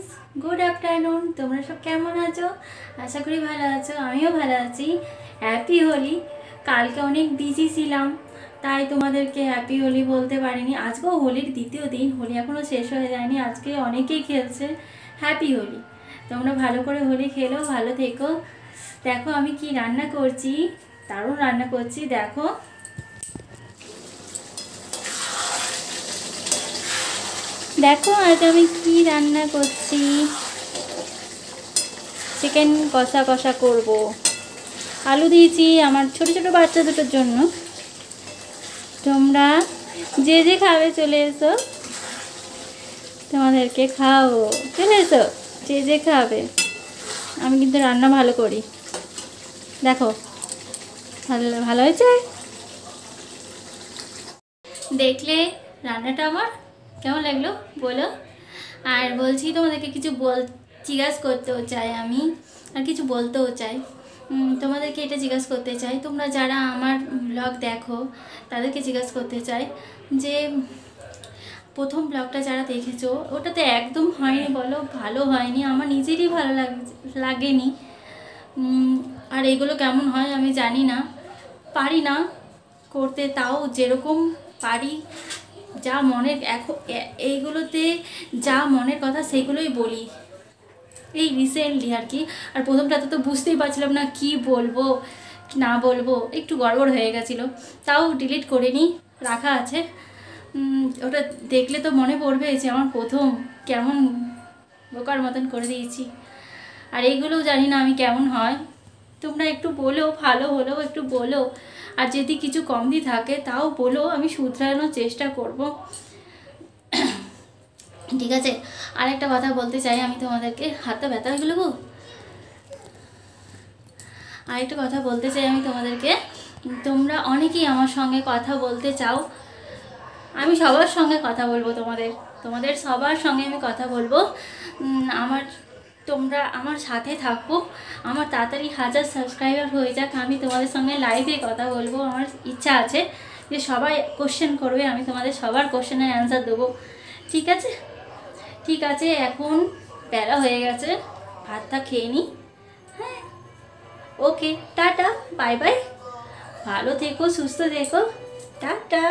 Friends good afternoon তোমরা সব কেমন আছো? আশা করি ভালো আছো, আমিও ভালো আছি। হ্যাপি হোলি কালকে অনেক বিজি ছিলাম, তাই তোমাদেরকে হ্যাপি হোলি বলতে পারিনি। আজকেও হোলির দ্বিতীয় দিন হোলি এখনও শেষ হয়ে যায়নি, আজকে অনেকেই খেলছে হ্যাপি হোলি তোমরা ভালো করে হোলি খেলো, ভালো থেকো। দেখো আমি কি রান্না করছি, দারুণ রান্না করছি, দেখো। দেখো আজ আমি কি রান্না করছি। চিকেন কষা কষা করব। আলু দিয়েছি আমার ছোট ছোট বাচ্চা দুটোর জন্য। তোমরা যে যে খাবে চলে এসো। তোমাদেরকে খাও চলে এসো, যে যে খাবে। আমি কিন্তু রান্না ভালো করি। দেখো, ভালো ভালো হয়েছে? দেখলে রান্নাটা আমার কেমন লাগল? বলো। আর বলছি তোমাদেরকে কিছু বল, জিজ্ঞাস করতেও চাই আমি, আর কিছু বলতেও চাই। তোমাদেরকে এটা জিজ্ঞাসা করতে চাই, তোমরা যারা আমার ব্লগ দেখো, তাদেরকে জিজ্ঞাসা করতে চাই যে, প্রথম ব্লগটা যারা দেখেছ, ওটাতে একদম হয়নি বলো, ভালো হয়নি, আমার নিজেরই ভালো লাগ, লাগেনি। আর এগুলো কেমন হয় আমি জানি না, পারি না করতে, তাও যেরকম পারি যা মনের এখন এইগুলোতে যা মনের কথা সেগুলোই বলি। এই রিসেন্টলি আর কি। আর প্রথমটাতে তো বুঝতেই পারছিলাম না কি বলব, না বলব, একটু গড়বড় হয়ে গেছিল। তাও ডিলিট করে নিই রাখা আছে। ওটা দেখলে তো মনে পড়বে যে আমার প্রথম, কেমন বোকার মতন করে দিয়েছি। আর এইগুলোও জানি না আমি কেমন হয়। তোমরা একটু বলো, ভালো হলেও একটু বলো। আর যদি কিছু কমতি থাকে, তাও বলো, আমি শুধরানোর চেষ্টা করব। ঠিক আছে আর একটা কথা বলতে চাই আমি তোমাদেরকে। হাতটা ব্যথা হয়ে গেলো গো? আরেকটা কথা বলতে চাই আমি তোমাদেরকে। তোমরা অনেকেই আমার সঙ্গে কথা বলতে চাও। আমি সবার সঙ্গে কথা বলব তোমাদের। তোমাদের সবার সঙ্গে আমি কথা বলব। আমার তোমরা আমার সাথে থাকো। আমার তাড়াতাড়ি হাজার সাবস্ক্রাইবার হয়ে যাক। আমি তোমাদের সঙ্গে লাইভে কথা বলব। আমার ইচ্ছা আছে যে সবাই কোশ্চেন করবে। আমি তোমাদের সবার কোশ্চেনের অ্যান্সার দেবো। ঠিক আছে? ঠিক আছে, এখন বেলা হয়ে গেছে। ভাতটা খেয়ে নিই হ্যাঁ। ওকে টাটা। বাই বাই ভালো থেকো, সুস্থ থেকো। টাটা।